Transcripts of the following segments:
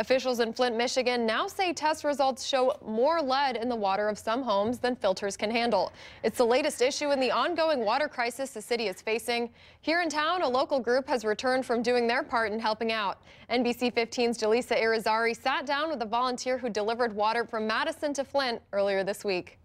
Officials in Flint, Michigan now say test results show more lead in the water of some homes than filters can handle. It's the latest issue in the ongoing water crisis the city is facing. Here in town, a local group has returned from doing their part in helping out. NBC 15's Jaleesa Irizarry sat down with a volunteer who delivered water from Madison to Flint earlier this week.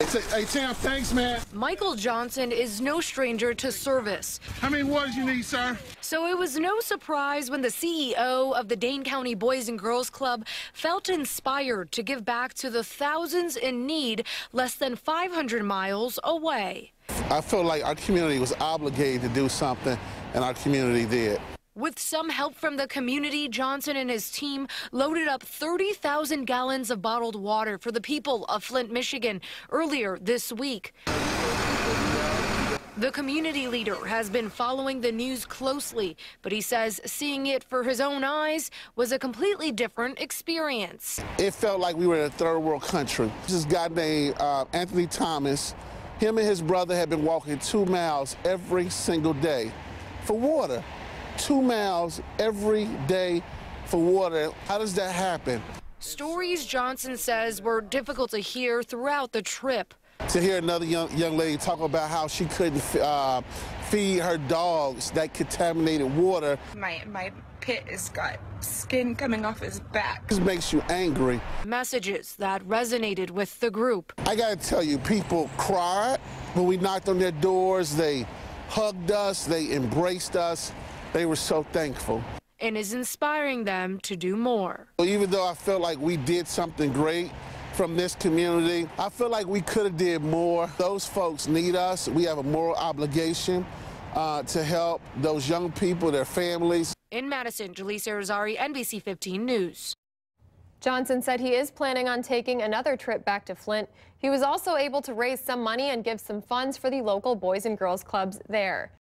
Hey, Tim, thanks, man. Michael Johnson is no stranger to service. How many waters you need, sir? So it was no surprise when the CEO of the Dane County Boys and Girls Club felt inspired to give back to the thousands in need less than 500 miles away. I felt like our community was obligated to do something, and our community did. With some help from the community, Johnson and his team loaded up 30,000 gallons of bottled water for the people of Flint, Michigan earlier this week. The community leader has been following the news closely, but he says seeing it for his own eyes was a completely different experience. It felt like we were in a third world country. This guy named uh, Anthony Thomas, him and his brother had been walking two miles every single day for water two miles every day for water. How does that happen? Stories, Johnson says, were difficult to hear throughout the trip. To hear another young, young lady talk about how she couldn't uh, feed her dogs that contaminated water. My, my pit has got skin coming off his back. This makes you angry. Messages that resonated with the group. I got to tell you, people cried when we knocked on their doors. They hugged us, they embraced us. They were so thankful. And is inspiring them to do more. Even though I felt like we did something great from this community, I feel like we could have did more. Those folks need us. We have a moral obligation uh, to help those young people, their families. In Madison, Jaleesa Irizarry, NBC 15 News. Johnson said he is planning on taking another trip back to Flint. He was also able to raise some money and give some funds for the local Boys and Girls Clubs there.